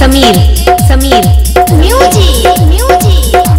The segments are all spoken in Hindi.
Sameer Sameer music music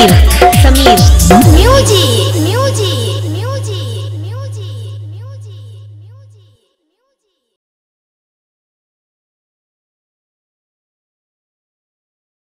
Sameer Sameer music